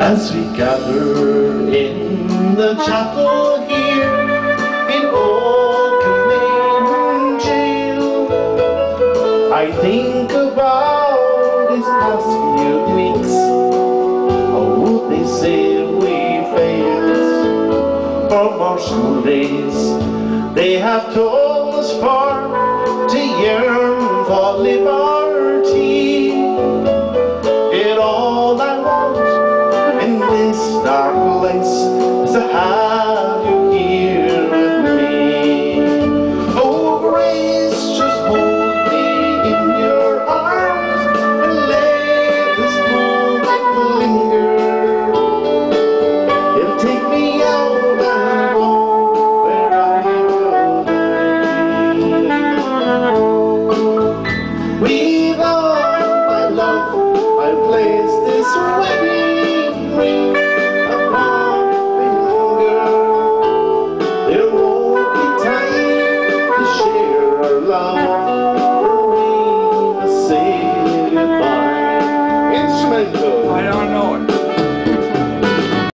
as we gather in the chapel here in old jail. I think about these past few weeks. Oh, they say we failed for martial days. They have told us for to yearn for liberty.